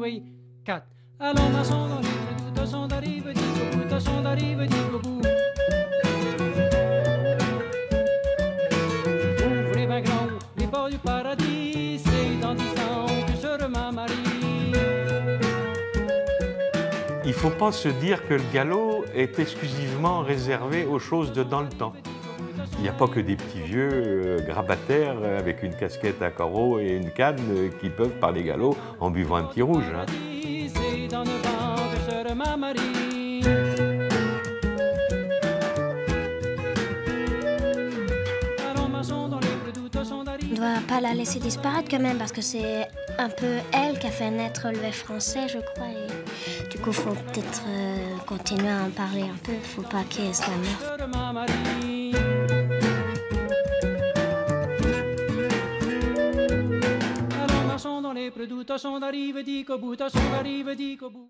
3, 4. Allons, marchons dans les prés d'où, tâchons d'arriver jusqu'au bout, tâchons d'arriver jusqu'au bout. Ouvrez ben grand les portes du paradis, c'est dans dix ans que je remarie. Il ne faut pas se dire que le galop est exclusivement réservé aux choses de dans le temps. Il n'y a pas que des petits vieux euh, grabataires avec une casquette à carreaux et une canne euh, qui peuvent parler galop en buvant un petit rouge. hein. On ne doit pas la laisser disparaître quand même parce que c'est un peu elle qui a fait naître le français, je crois. Et du coup, faut peut-être euh, continuer à en parler un peu. Faut pas qu'elle soit morte. Je remarie. Allons, marchons dans les prés d'où, tâchons d'arriver jusqu'au bout,